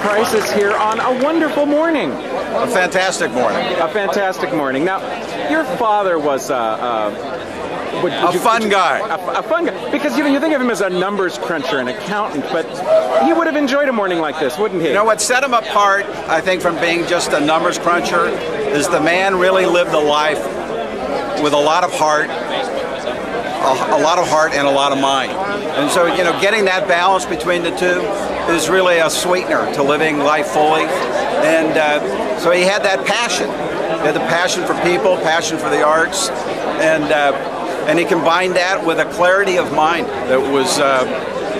Price is here on a wonderful morning. A fantastic morning. A fantastic morning. Now, your father was uh, uh, would, a fun guy. A, a, fun guy. Because you know, you think of him as a numbers cruncher, an accountant, but he would have enjoyed a morning like this, wouldn't he? You know what set him apart, I think, from being just a numbers cruncher, is the man really lived a life with a lot of heart, a, a lot of heart and a lot of mind. And so, you know, getting that balance between the two is really a sweetener to living life fully. And uh, so he had that passion. He had the passion for people, passion for the arts, and uh, and he combined that with a clarity of mind that was uh,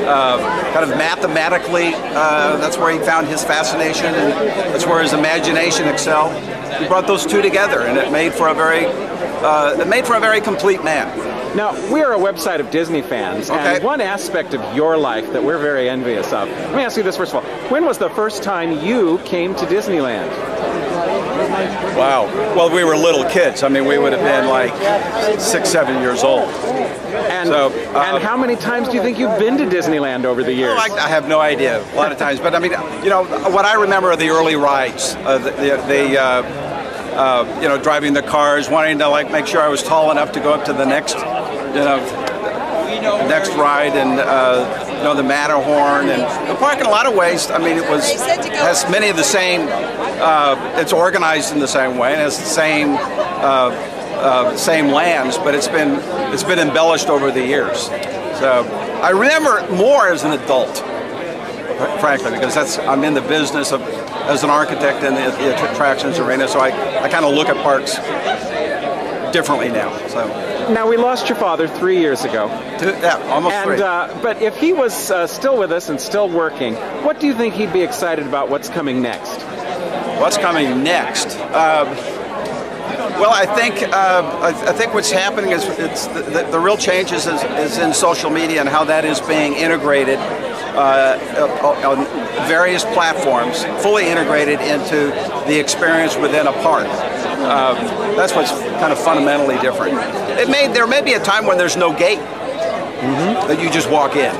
uh, kind of mathematically. Uh, that's where he found his fascination, and that's where his imagination excelled. He brought those two together, and it made for a very uh, it made for a very complete man. Now, we are a website of Disney fans, okay. and one aspect of your life that we're very envious of. Let me ask you this first of all. When was the first time you came to Disneyland? Wow. Well, we were little kids. I mean, we would have been like six, seven years old. And, so, and how many times do you think you've been to Disneyland over the years? I, I, have no idea. A lot of times. But I mean, you know, what I remember are the early rides. Uh, the, the, the uh, uh, you know, driving the cars, wanting to like make sure I was tall enough to go up to the next you know, next ride and uh, you know the Matterhorn and the park in a lot of ways. I mean, it was has many of the same. Uh, it's organized in the same way and has the same uh, uh, same lands, but it's been it's been embellished over the years. So I remember more as an adult, frankly, because that's I'm in the business of as an architect in the, the attractions arena. So I, I kind of look at parks differently now. So. Now we lost your father three years ago. Two, yeah, almost and, three. Uh, but if he was uh, still with us and still working, what do you think he'd be excited about? What's coming next? What's coming next? Um, well, I think uh, I, I, think what's happening is it's the, the, the real changes is, is, in social media and how that is being integrated uh, on various platforms, fully integrated into the experience within a park. Um, that's what's kind of fundamentally different. It may there may be a time when there's no gate mm-hmm. that you just walk in.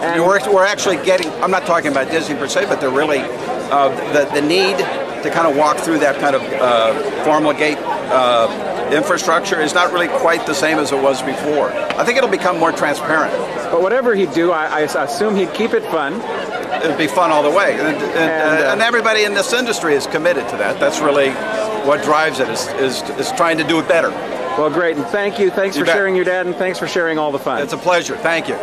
Mean, we're, we're actually getting. I'm not talking about Disney per se, but they're really uh, the the need to kind of walk through that kind of uh, formal gate. Uh, infrastructure is not really quite the same as it was before. I think it'll become more transparent. But whatever he'd do, I, I assume he'd keep it fun. It'd be fun all the way, and, and, and, uh, and everybody in this industry is committed to that. That's really what drives it is, is, is trying to do it better. Well, great, and thank you. Thanks you for bet. sharing your dad, and thanks for sharing all the fun. It's a pleasure. Thank you.